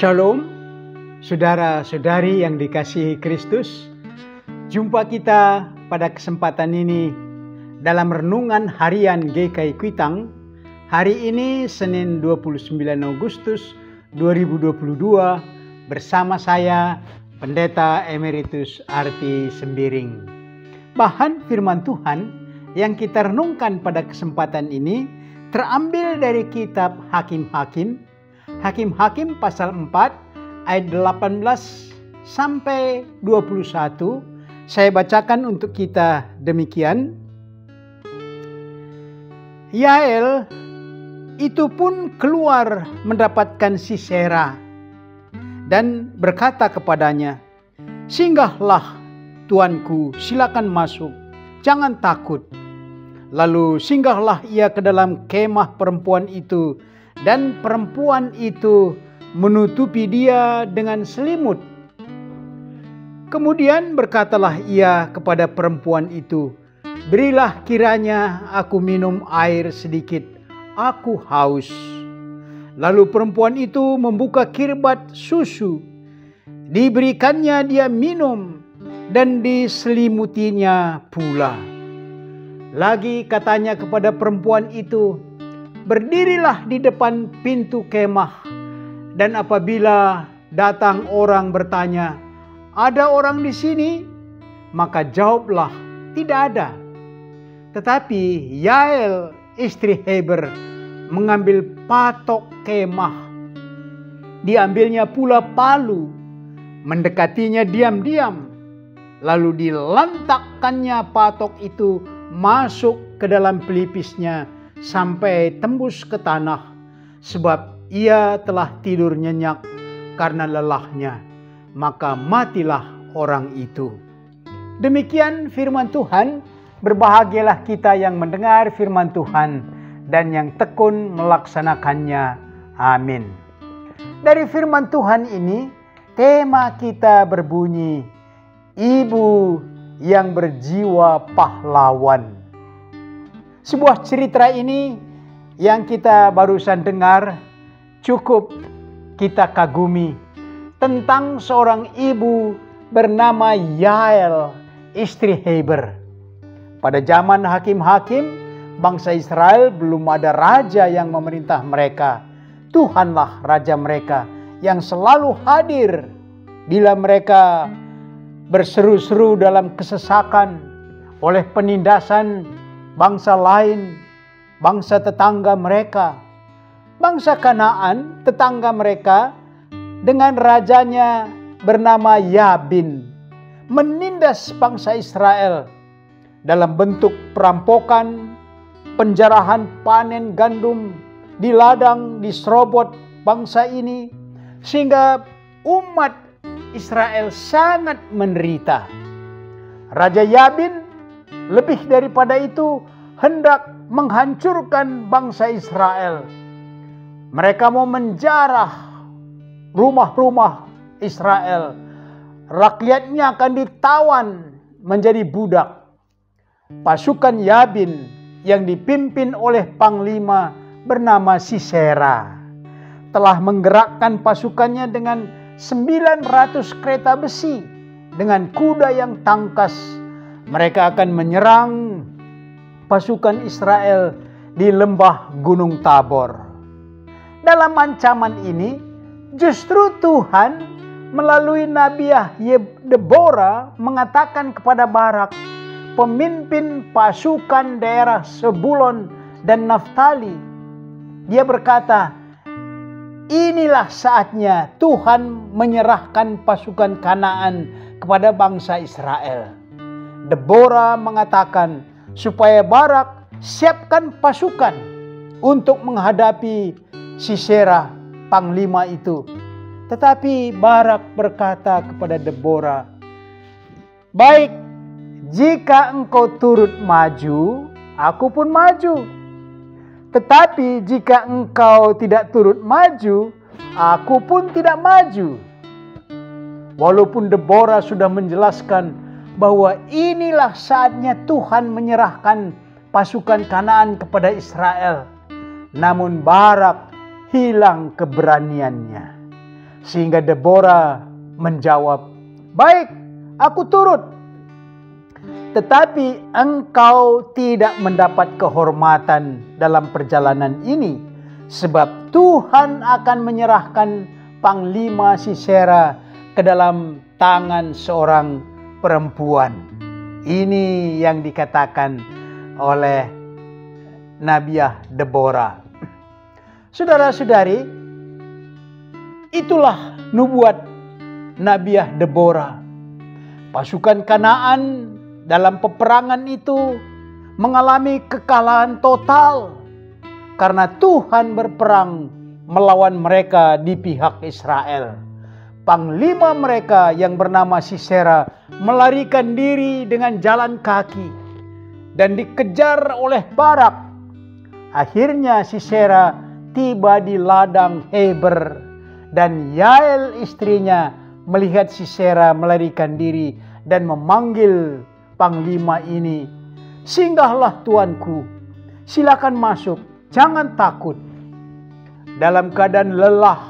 Shalom, saudara-saudari yang dikasihi Kristus. Jumpa kita pada kesempatan ini dalam renungan harian GKI Kuitang. Hari ini Senin 29 Agustus 2022 bersama saya Pendeta Emeritus Arti Sembiring. Bahan firman Tuhan yang kita renungkan pada kesempatan ini terambil dari kitab Hakim-Hakim Hakim-Hakim pasal 4 ayat 18 sampai 21. Saya bacakan untuk kita demikian. Yael itu pun keluar mendapatkan Sisera dan berkata kepadanya, Singgahlah tuanku, silakan masuk, jangan takut. Lalu singgahlah ia ke dalam kemah perempuan itu dan perempuan itu menutupi dia dengan selimut. Kemudian berkatalah ia kepada perempuan itu, "Berilah kiranya aku minum air sedikit, aku haus." Lalu perempuan itu membuka kirbat susu, diberikannya dia minum, dan diselimutinya pula. Lagi katanya kepada perempuan itu, berdirilah di depan pintu kemah, dan apabila datang orang bertanya, "Ada orang di sini?" maka jawablah, "Tidak ada." Tetapi Yael, istri Heber, mengambil patok kemah. Diambilnya pula palu, mendekatinya diam-diam, lalu dilantakkannya patok itu masuk ke dalam pelipisnya sampai tembus ke tanah, sebab ia telah tidur nyenyak karena lelahnya, maka matilah orang itu. Demikian firman Tuhan, berbahagialah kita yang mendengar firman Tuhan dan yang tekun melaksanakannya. Amin. Dari firman Tuhan ini, tema kita berbunyi, Ibu yang berjiwa pahlawan. Sebuah cerita ini yang kita barusan dengar cukup kita kagumi tentang seorang ibu bernama Yael, istri Heber. Pada zaman hakim-hakim, bangsa Israel belum ada raja yang memerintah mereka. Tuhanlah raja mereka yang selalu hadir bila mereka berseru-seru dalam kesesakan oleh penindasan bangsa lain, bangsa tetangga mereka, bangsa Kanaan, tetangga mereka dengan rajanya bernama Yabin menindas bangsa Israel dalam bentuk perampokan, penjarahan panen gandum di ladang, di serobot bangsa ini sehingga umat Israel sangat menderita. Raja Yabin lebih daripada itu, hendak menghancurkan bangsa Israel. Mereka mau menjarah rumah-rumah Israel. Rakyatnya akan ditawan menjadi budak. Pasukan Yabin yang dipimpin oleh panglima bernama Sisera telah menggerakkan pasukannya dengan 900 kereta besi dengan kuda yang tangkas mereka akan menyerang pasukan Israel di lembah Gunung Tabor. Dalam ancaman ini, justru Tuhan melalui Nabi Deborah mengatakan kepada Barak, pemimpin pasukan daerah Sebulon dan Naftali. Dia berkata, inilah saatnya Tuhan menyerahkan pasukan Kanaan kepada bangsa Israel. Deborah mengatakan supaya Barak siapkan pasukan untuk menghadapi Sisera panglima itu. Tetapi Barak berkata kepada Deborah, "Baik, jika engkau turut maju, aku pun maju. Tetapi jika engkau tidak turut maju, aku pun tidak maju." Walaupun Deborah sudah menjelaskan bahwa inilah saatnya Tuhan menyerahkan pasukan Kanaan kepada Israel. Namun Barak hilang keberaniannya. Sehingga Deborah menjawab, "Baik, aku turut." Tetapi engkau tidak mendapat kehormatan dalam perjalanan ini, sebab Tuhan akan menyerahkan Panglima Sisera ke dalam tangan seorang perempuan. Ini yang dikatakan oleh Nabiah Deborah. Saudara-saudari, itulah nubuat Nabiah Deborah. Pasukan Kanaan dalam peperangan itu mengalami kekalahan total karena Tuhan berperang melawan mereka di pihak Israel. Panglima mereka yang bernama Sisera melarikan diri dengan jalan kaki dan dikejar oleh Barak. Akhirnya Sisera tiba di ladang Heber dan Yael istrinya melihat Sisera melarikan diri dan memanggil panglima ini, "Singgahlah tuanku, silakan masuk, jangan takut." Dalam keadaan lelah,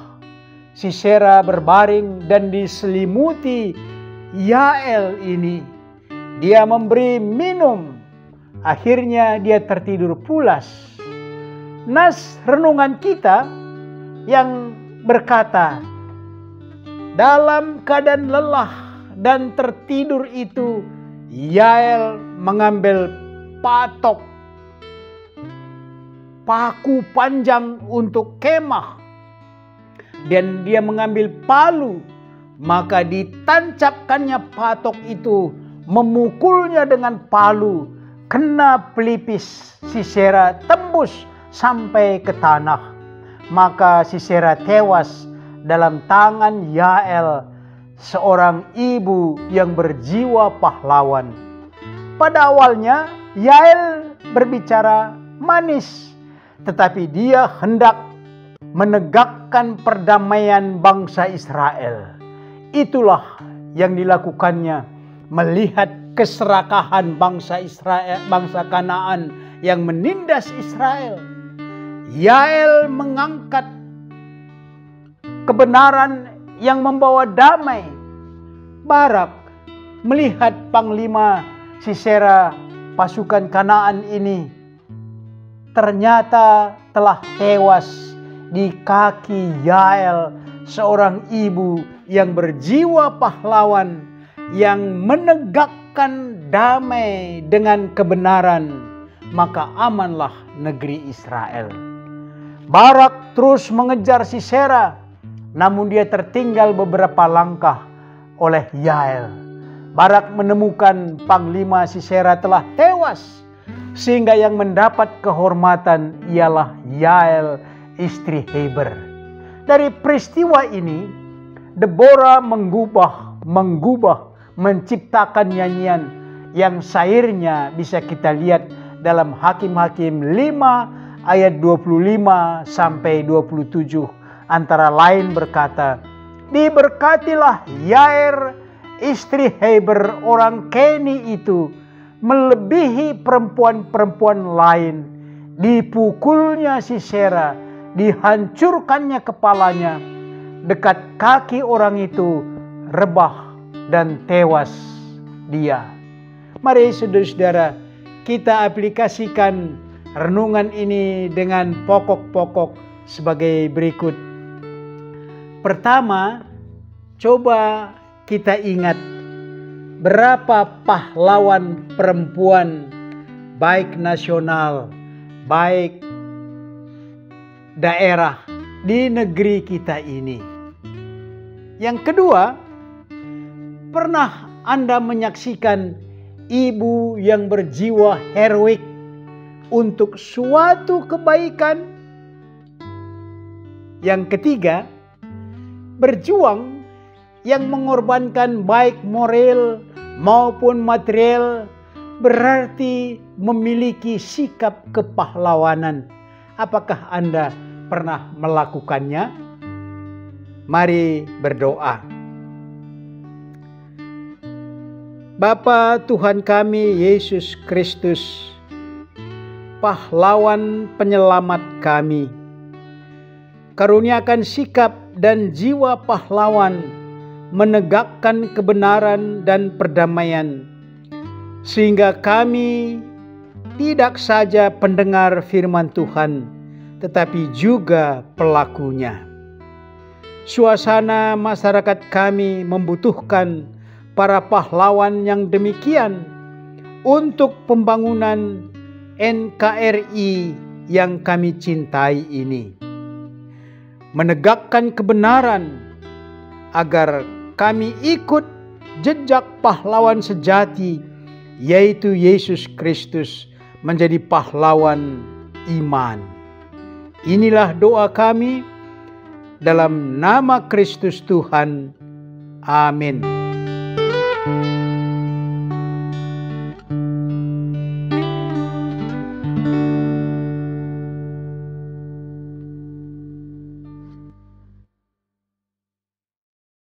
Sisera berbaring dan diselimuti Yael ini. Dia memberi minum, akhirnya dia tertidur pulas. Nas renungan kita yang berkata, dalam keadaan lelah dan tertidur itu, Yael mengambil patok paku panjang untuk kemah dan dia mengambil palu maka ditancapkannya patok itu memukulnya dengan palu kena pelipis Sisera tembus sampai ke tanah maka Sisera tewas dalam tangan Yael, seorang ibu yang berjiwa pahlawan. Pada awalnya, Yael berbicara manis, tetapi dia hendak menegakkan perdamaian bangsa Israel. Itulah yang dilakukannya melihat keserakahan bangsa Israel, bangsa Kanaan yang menindas Israel. Yael mengangkat kebenaran yang membawa damai. Barak melihat Panglima Sisera pasukan Kanaan ini ternyata telah tewas di kaki Yael, seorang ibu yang berjiwa pahlawan yang menegakkan damai dengan kebenaran, maka amanlah negeri Israel. Barak terus mengejar Sisera namun dia tertinggal beberapa langkah oleh Yael. Barak menemukan Panglima Sisera telah tewas. Sehingga yang mendapat kehormatan ialah Yael istri Heber. Dari peristiwa ini, Deborah menggubah, menggubah, menciptakan nyanyian yang sairnya bisa kita lihat dalam Hakim-Hakim 5 ayat 25 sampai 27 antara lain berkata, Diberkatilah Yair istri Heber orang Keni itu melebihi perempuan-perempuan lain. Dipukulnya Sisera, dihancurkannya kepalanya. Dekat kaki orang itu rebah dan tewas dia. Mari saudara-saudara kita aplikasikan renungan ini dengan pokok-pokok sebagai berikut. Pertama, coba kita ingat berapa pahlawan perempuan baik nasional, baik daerah di negeri kita ini. Yang kedua, pernah Anda menyaksikan ibu yang berjiwa heroik untuk suatu kebaikan? Yang ketiga, berjuang yang mengorbankan baik moral maupun material berarti memiliki sikap kepahlawanan. Apakah Anda pernah melakukannya? Mari berdoa. Bapa Tuhan kami Yesus Kristus, pahlawan penyelamat kami. Karuniakan sikap dan jiwa pahlawan menegakkan kebenaran dan perdamaian, sehingga kami tidak saja pendengar firman Tuhan, tetapi juga pelakunya. Suasana masyarakat kami membutuhkan para pahlawan yang demikian untuk pembangunan NKRI yang kami cintai ini. Menegakkan kebenaran agar kami ikut jejak pahlawan sejati yaitu Yesus Kristus menjadi pahlawan iman. Inilah doa kami dalam nama Kristus Tuhan. Amin.